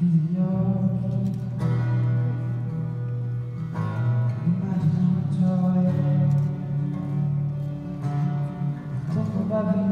Thank you.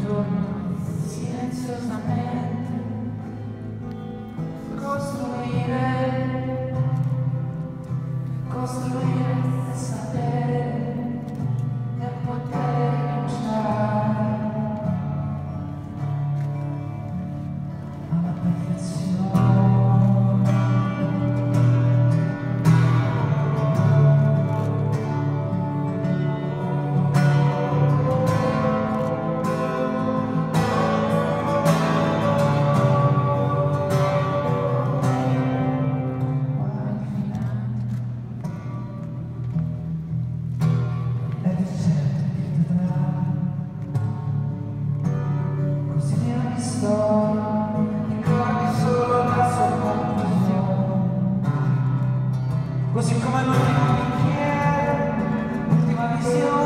giorno, silenziosamente. Gracias.